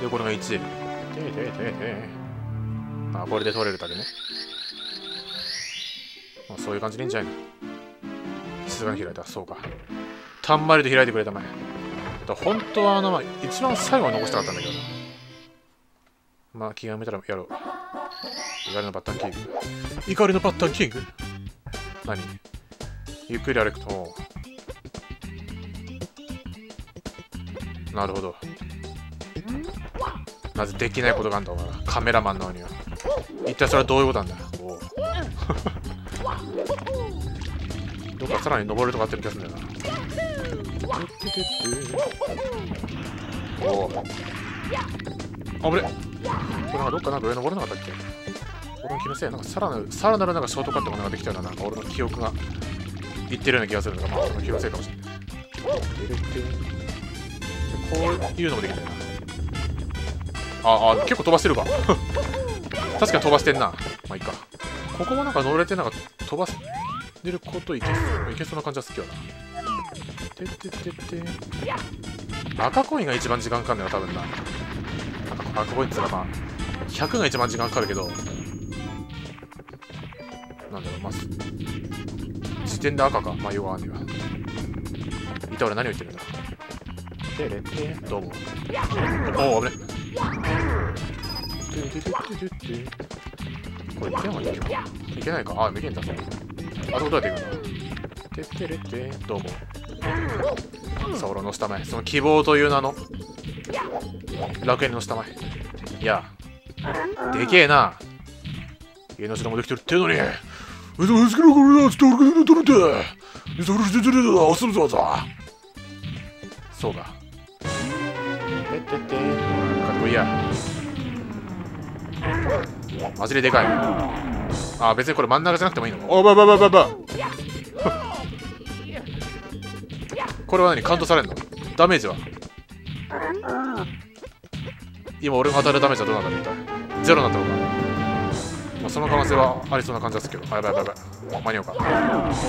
で、これが1。てててて。あ、これで取れるだけね。まあ、そういう感じでいいんじゃないの？静かに開いた。そうか。たんまりと開いてくれたまえ。だ本当はあの、まあ、一番最後に残したかったんだけどな。まあ、気が向いたらやろう。怒りのバッタンキング。怒りのバッタンキング？何？ゆっくり歩くと。なるほど。なぜできないことがあんだお前は。カメラマンなのには。一体それはどういうことなんだおどっかさらに登るとかってる気がするんだよな。おお。あぶれこれなんかどっかなんか上登れなかったっけ？俺の気のせいなんかさらなる、さらなるなんかショートカットがなんかできたような、なんか俺の記憶が言ってるような気がするのが、まあ俺の気のせいかもしれない。こういうのもできるんだよな。あ、あ、結構飛ばしてるか。確かに飛ばしてんな。まあいいか。ここもなんか乗れてなんか飛ばせることいけそういけそうな感じは好きよな。てててて。赤コインが一番時間かかるんだよ、多分な。赤赤コインって言ったらまあ、100が一番時間かかるけど、なんだろう、まず、時点で赤か。まあ、よくわねえわ。一体俺何を言ってるんだ？てれて、どうも。おお、危ね。これいけないいけいけないかあ、いけんだぞ。あ、どうやっていくんだてってれって、どうも。さあ、俺の下前。その希望という名の楽園の下前。いや、でけえな。家の品もできてるってのに。うそ、うすけろ、これだ、ちょっと俺が取れて。うそ、うすけろ、あ、するぞ、そうか。や。マジででかい。あ、別にこれ真ん中じゃなくてもいいのか。おばばばばば。これは何？カウントされんの？ダメージは？今俺が当たるダメージはどうなんだろう一体ゼロになったのか、まあ、その可能性はありそうな感じですけど。あやばいやばいやばい。間に合うか。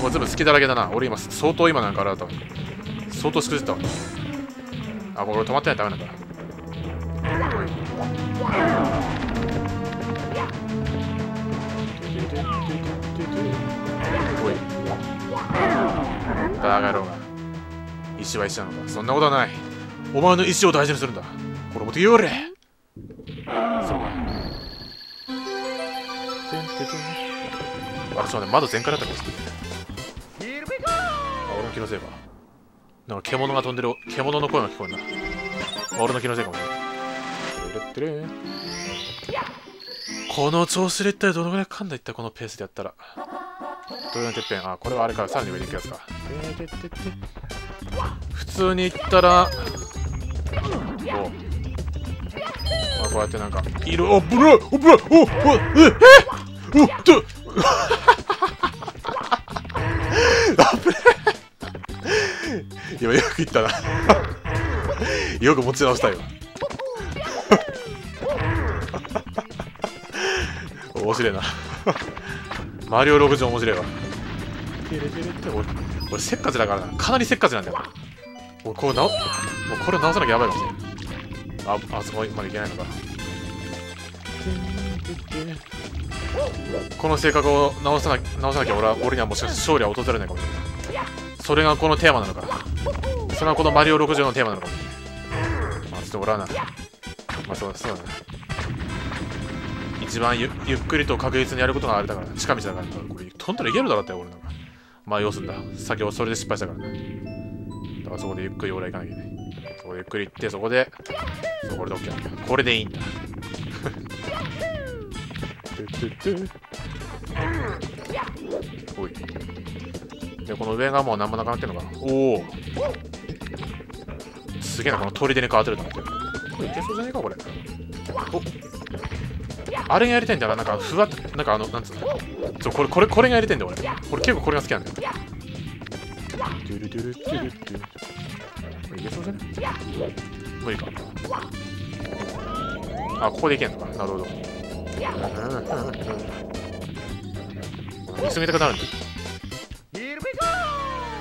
もう全部好きだらけだな。俺今相当今なんかあれだったわ相当しくじったわ。あこれ止まってないとダメなんだおいバカ野郎が石は石なのかそんなことはない。お前の石を大事にするんだ。これもて言われ。そうか。あれそうね。まだ全開だったかもしれない俺の気のせいか。なんか獣が飛んでる獣の声が聞こえるな。俺の気のせいかもしれないこの調子で一体どのぐらい噛んだいったこのペースでやったら。どういうてっぺん？あこれはあれから。さらに上に行くやつか。普通に行ったら。こうまあこうやってなんかいる。おぶらおぶらおおええ？おっと！あぶれ今よく言ったな。よく持ち直したよ。白いな。マリオ60面白いわ。俺俺せっかちだからな。かなりせっかちなんだよ。俺これ直もうこれ直さなきゃやばいかもしれないああそこまでいけないのか。この性格を直さな直さなきゃ俺は俺にはもしかして勝利は訪れないかもしれないそれがこのテーマなのか。それがこのマリオ60のテーマなのかもしれないまあちょっと俺はな。まあそうだそうだね一番ゆゆっくりと確実にやることがあれだから近道だから。これトントンいけるだろって俺なんか。まあ要するんだ。先ほどそれで失敗したからね。だからそこでゆっくり俺は行かなきゃいけない。そこでゆっくり行ってそこでそこで OK なんだこれでいいんだ。おい。でこの上がもう何もなくなってんのかな。おおすげえなこの砦に変わってると思って。これいけそうじゃねえかこれ。お。あれがやりたいんだよな。なんか、ふわっと、なんかあの、なんつうの。そう、これ、これ、これがやりたいんだ、俺。俺結構これが好きなんだよ。ドゥルドゥルドゥルドゥル。これいけそうじゃね無理か。あ、ここでいけんのか。なるほど。見つめたくなるんだ。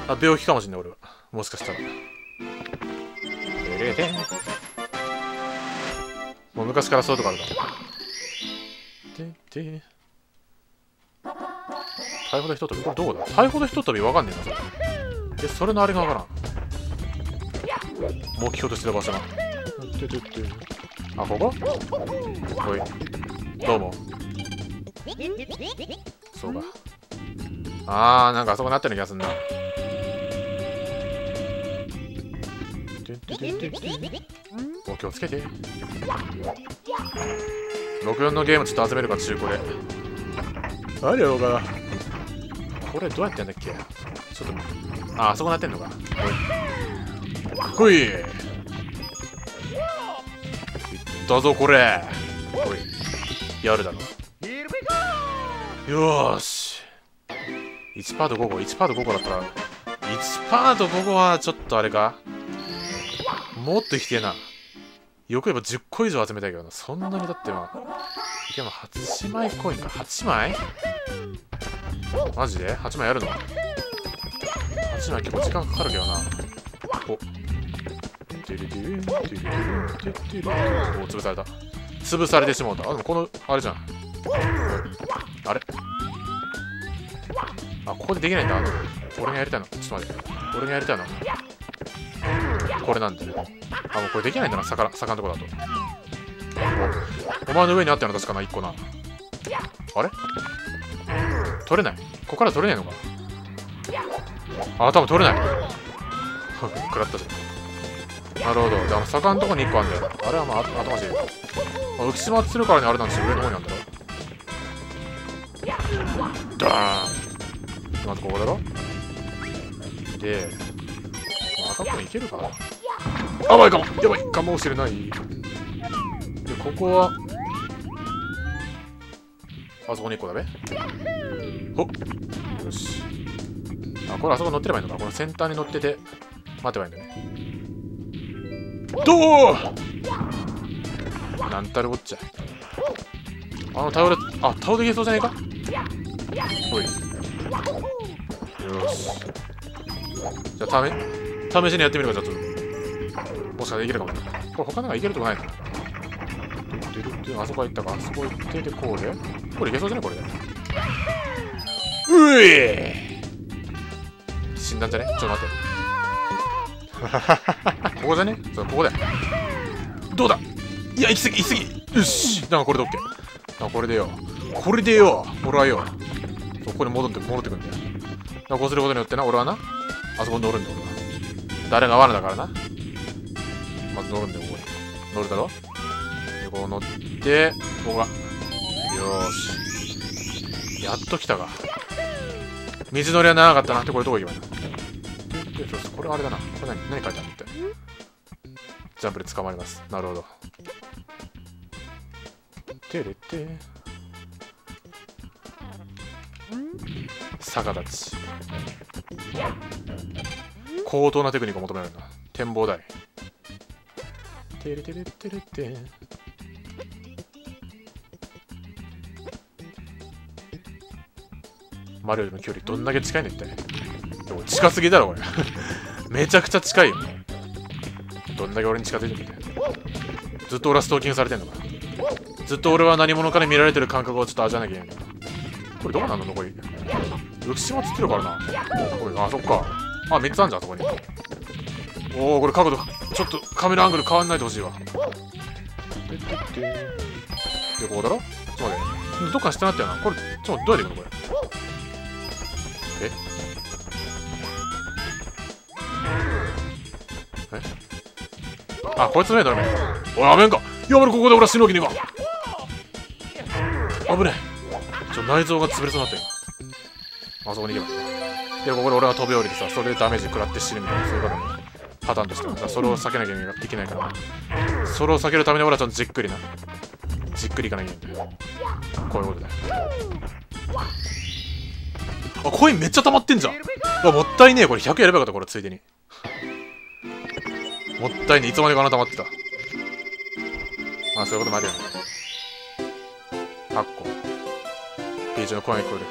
あ、病気かもしんない、俺は。もしかしたら。もう昔からそういうとこあるからでで逮捕でひと飛びこれどこだ？逮捕でひと飛びわかんねえなそれ。えそれのあれがわからん。目標としてる場所が。あここ？おい。どうもそうか。あーなんかあそこなってる気がすんな。お気をつけて64のゲームちょっと集めるか中古で。あれよかこれどうやってやんだっけ？ちょっとああそこなってんのか。ほい。ほいだぞこれ。ほい。やるだろ。よーし。1パート5個1パート5個だったら1パート5個はちょっとあれか？もっときてえなよく言えば10個以上集めたいけどな。そんなにだってまあでも8枚コインか。8枚？マジで ?8 枚やるの ?8 枚結構時間かかるけどな。お。てるてるてるてるてるお潰された。潰されてしまうた。あでもこのあれじゃん。あれ？あここでできないんだ。俺がやりたいの。ちょっと待って。俺がやりたいの。これなんだよあもうこれできないんだな。坂坂のとこだと。お前の上にあったよな確かな1個な。あれ？取れない？ここから取れないのか？あ多分取れない。食らったじゃんなるほど。じゃあ坂のとこに1個あるんだよ。あれはまあ後回しで浮島するからにあれなんですよ。上の方にあるんだろダーン。まずここだろ？で、まあ、赤っぽいけるか。なやばいかも。やばいかもしれない。でここは。あそこに1個だべ。ほっよし。あこれあそこ乗ってればいいのか。この先端に乗ってて待てばいいんだね。どう？なんたるこっちゃ。あの倒れあ倒れいけそうじゃねえか？ほい。よし。じゃあため試しにやってみるかちょっともしかしたらいけるかもね。これ他のがいけるとこないかなあそこ行ったか？あそこ行ってでこうで。これいけそうじゃねこれで。うえ！死んだんじゃね？ちょっと待って。ここじゃね？そうここだよ。どうだ？いや行き過ぎ行き過ぎ。よし！だからこれで OK だからこれでよ。これでよ。俺はよ。そこに戻って戻ってくんだよ。だからこうすることによってな俺はなあそこに乗るんだよ俺は。誰が罠だからなまず乗るんだよここに。乗るだろでこう乗ってここが。よーし。やっと来たか。水乗りは長かったなってこれどこ行けばいいの？これあれだな。これ何？何書いてあるって。ジャンプで捕まります。なるほど。てれて。逆立ち。高等なテクニックを求められるな展望台。てれてれてれて。マリオの距離どんだけ近いんだって。でも近すぎだろこれ。めちゃくちゃ近いよ。どんだけ俺に近づいてるみて。ずっと俺はストーキングされてんのか。ずっと俺は何者かに見られてる感覚をちょっと味わわなきゃいけない。これどうなんの残り。浮島つってるからな。これあそっか。あ3つあんじゃんそこに。おおこれ角度ちょっとカメラアングル変わんないでほしいわ。でこうだろ？ちょっと待って。どっか下なったよな。これちょっとどうやっていくのこれ？え？え？あこいつの目だろおいやめんか。やめろここで俺は死ぬわけねえか危ねえ。ちょ内臓が潰れそうになったよあそこに行けば。でここで俺は飛び降りてさそれでダメージ食らって死ぬみたいなそういうことね。パターンとしては。それを避けなきゃいけないから。それを避けるために俺はちゃんとじっくりな。じっくりいかなきゃいけない。こういうことだよ。あコインめっちゃ溜まってんじゃん。あもったいねえ。これ100やればよかったこれついでに。もったいねえ。いつまでかな溜まってた。まあそういうこともあるよね。8個ピーチの声が聞こえる。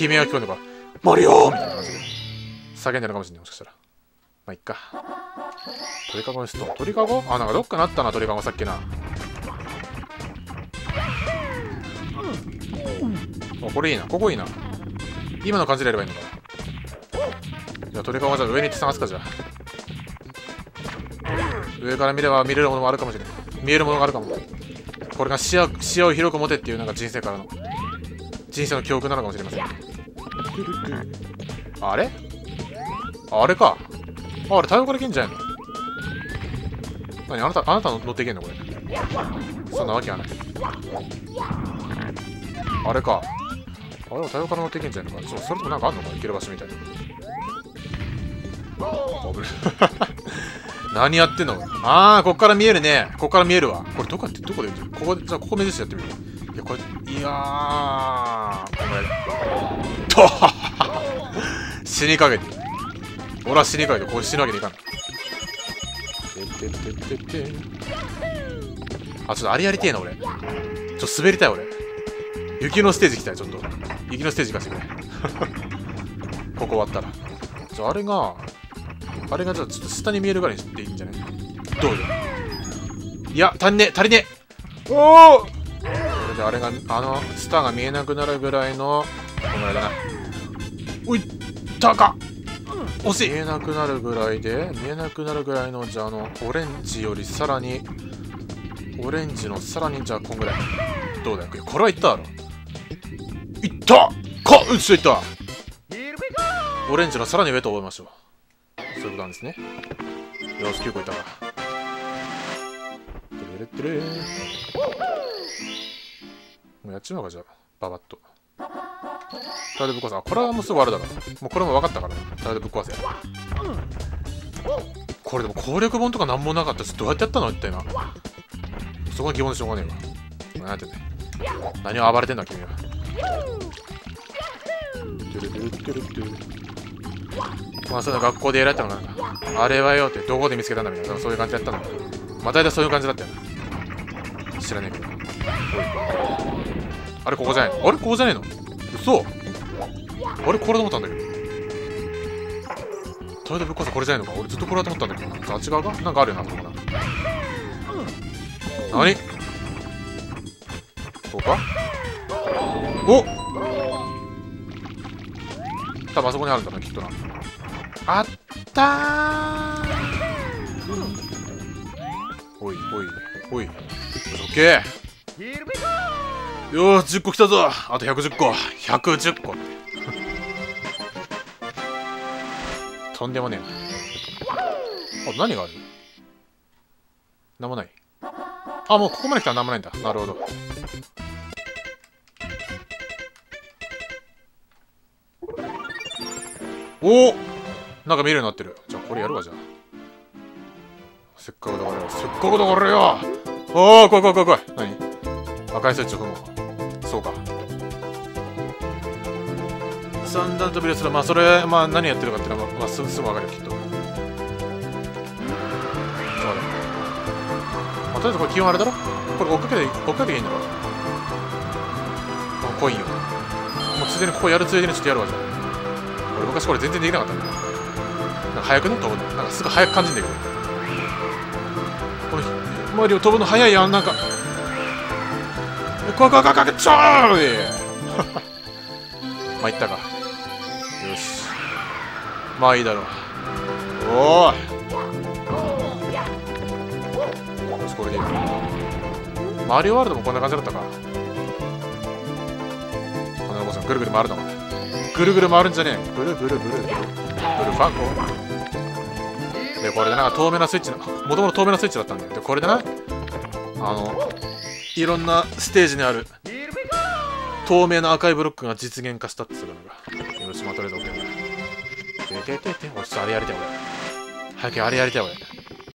悲鳴が聞こえるのか。マリオみたいな感じで。叫んでるかもしれないもしかしたら。まあ、いっか。鳥かごの。鳥かご？あ、なんかどっかなったな、鳥かごさっきな。あ、これいいな。ここいいな。今の感じでやればいいのか。じゃあ、鳥かごじゃ上に行って探すか、じゃあ。上から見れば見れるものもあるかもしれない。見えるものがあるかも。これが視野視野を広く持てっていうなんか人生からの、人生の教訓なのかもしれません。あれ？あれか。ああれ太陽からけんじゃんの？何あなたあなた乗っていけんのこれ。そんなわけはない。あれか。あれは太陽から乗っていけんじゃないのか。そうそれともなんかあんのか行ける場所みたいな。危ない。何やってんの？ああこっから見えるね。こっから見えるわ。これどこやってどこでここじゃあここ目指してやってみるいやこれいやーこれと 死にかけて俺は死にかけてこう死ぬわけにいかん。てってってってって。あちょっとあれやりてえな俺。ちょっと滑りたい俺。雪のステージ行きたいちょっと。雪のステージ行かせてくれ。ここ終わったら。じゃああれがあれがじゃあちょっと下に見えるぐらいにしていいんじゃない？どうよいや足りねえ足りねえ。おおこれであれがあのスターが見えなくなるぐらいのこのぐらいだな。おい高っ惜しい。見えなくなるぐらいで見えなくなるぐらいのじゃああのオレンジよりさらにオレンジのさらにじゃあこんぐらい。どうだよ？これはいっただろ。いった！かうっしゃいった！オレンジのさらに上と覚えましょう。そういうことなんですね。よし9個いたわてれれてれ。もうやっちまうかじゃあ。ババッとタイルぶっ壊せあこれはもうすぐあるだろもうこれも分かったからね。タイルぶっ壊せこれでも攻略本とか何もなかった。しどうやってやったの？一体なそこが疑問でしょうがねえわ。何やってんね何を暴れてんだ君は。トゥルトゥルトゥルトゥルまあその学校でやられたのなんかあれはよってどこで見つけたんだみたいな。そういう感じでやったの。まあ大体そういう感じだったよな。知らねえけど。あれここじゃないの？あれここじゃねえの？嘘。あれこれと思ったんだけど。トイレぶっ壊せこれじゃないのか？俺ずっとこれだと思ったんだけど。あっち側が？なんかあるよなと思うな。何？こうか？お！多分あそこにあるんだなきっとな。あったー。おいおいおい。オッケー。よし10個来たぞ。あと110個。110個。とんでもねえな。あ何がある？なんもない。あもうここまで来たらなんもないんだ。なるほど。お！おなんか見るようになってる。じゃあこれやるわじゃあ。せっかくだからよ。せっかくだからよ。おお怖い怖い怖い怖い。何？赤いスイッチを踏む三段飛びでするまあそれまあ何やってるかっていうのは、まあ、すぐすぐ分かるよきっと。そうだ、まあ、とりあえずこれ基本あれだろ？これ追っかけて追っかけていいんだろ？このコインよ。もうついでにここやるついでにちょっとやるわじゃあ。俺昔これ全然できなかったんだよ。なんか早くね？飛ぶの。なんかすぐ早く感じんだけど。この周りを飛ぶの早いやん。なんか。怖い怖い怖い怖いちょーい まあいったか。まあいいだろう。おーい。よしこれでいい。マリオワールドもこんな感じだったか。このお子さんぐるぐる回るの。かぐるぐる回るんじゃねえ。ぐるぐるぐる。ぐるぐるファンコでこれでなんか透明なスイッチもともと透明なスイッチだったんだよ。でこれでなあのいろんなステージにある透明な赤いブロックが実現化したってするのが。よしまあとりあえず OK だてててておいちょっとあれやりたい俺。早くあれやりたい俺。